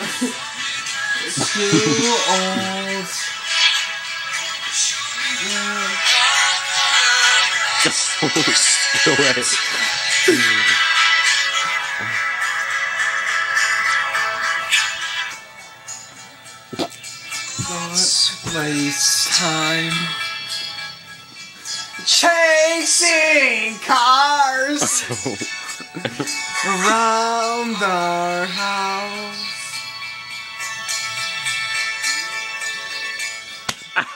Too old. Go away. Don't waste time chasing cars around our house.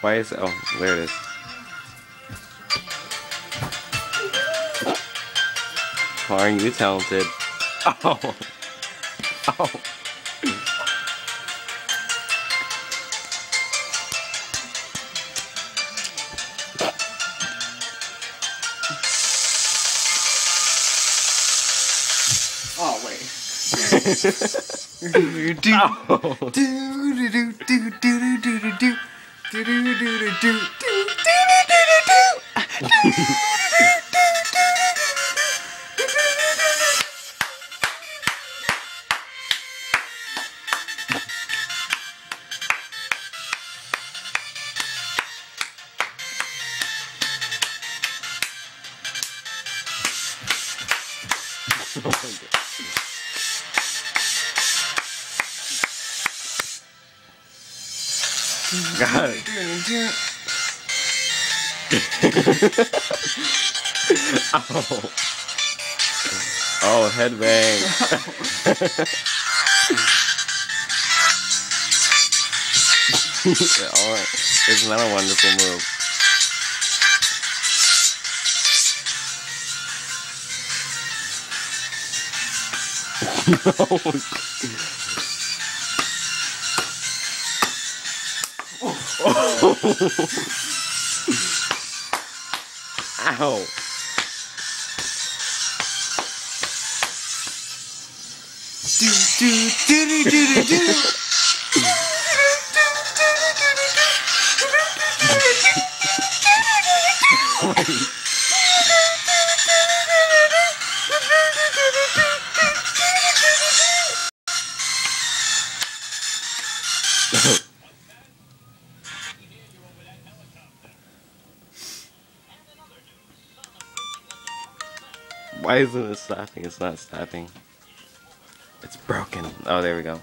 Why is it? Oh, there it is. Aren't you talented? Oh. Oh. Oh wait. do do Oh. do do do do do do do do do do do do do do Oh my God. Oh. Oh, headbang. isn't that a wonderful move? Ow. do do do do do do do Why isn't it stopping? It's not stopping. It's broken. Oh, there we go.